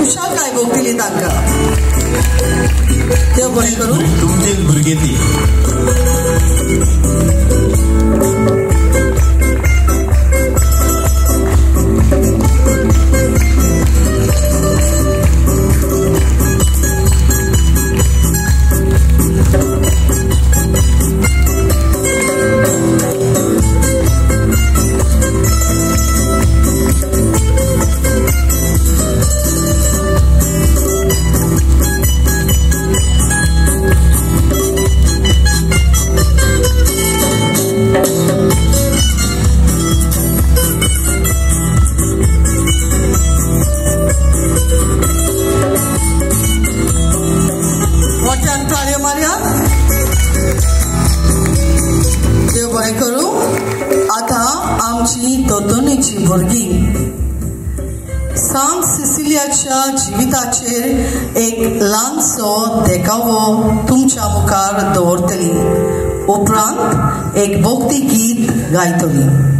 खुशाल काय भोगतील तांकां त्या बरें करून तुमचेच भुरगे ती տոտոնիչի բորգին։ Սան Սիսիլիաչա ջիվիտաչեր եկ լանցո դեկավո տումչամուկար դորդելի, ոպրանդ եկ բոգտի գիտ գայտոլին։